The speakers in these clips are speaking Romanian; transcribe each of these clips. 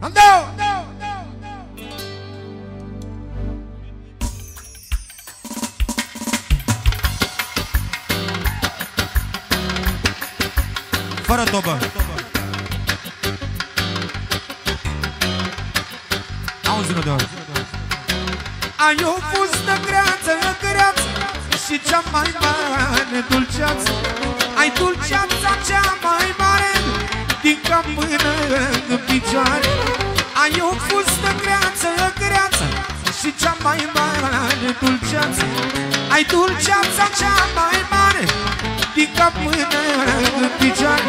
Andau! Fără tobă. Auzi-mă de ori. Ai o fustă greață, greață Și cea mai mare dulceață Ai dulceața cea mai mare Din cap până în picioare. Ai o fustă greață, greață Și cea mai mare dulceață. Ai dulceața cea mai mare Din cap până în picioare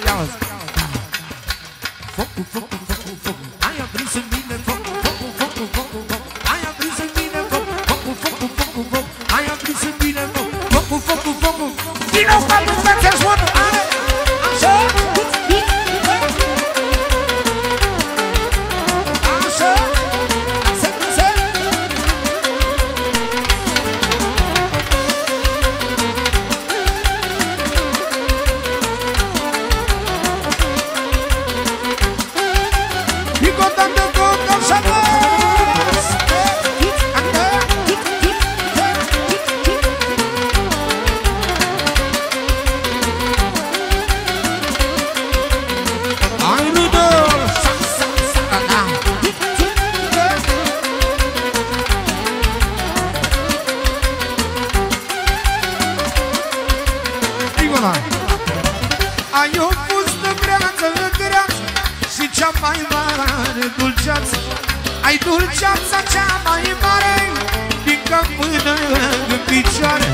girls. Fogo, fogo, fogo, fogo. Ai, a brisa me levou. Fogo, fogo, fogo. Dicola Ai o fustă greață, greață Și cea mai mare dulceață. Ai dulceața cea mai mare Din cap până în picioare.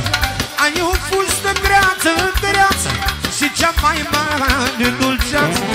Ai o fustă greață, greață Și cea mai mare dulceață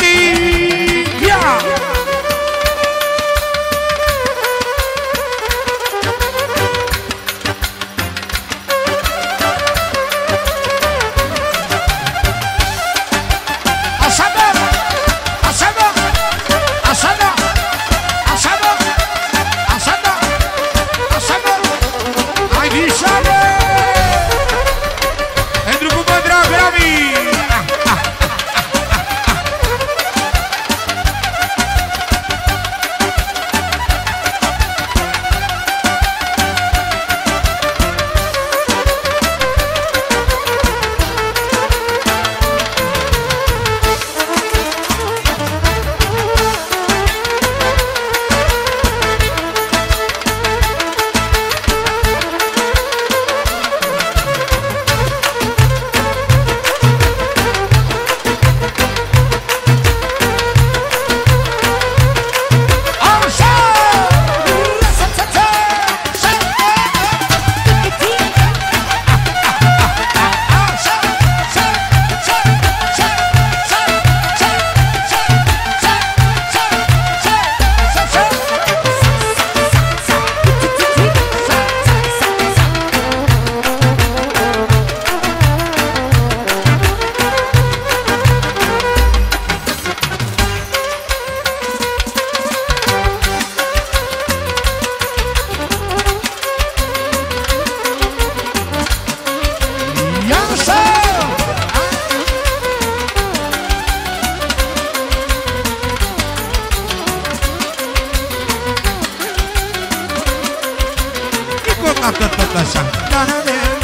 ready. Așa. Da, da, da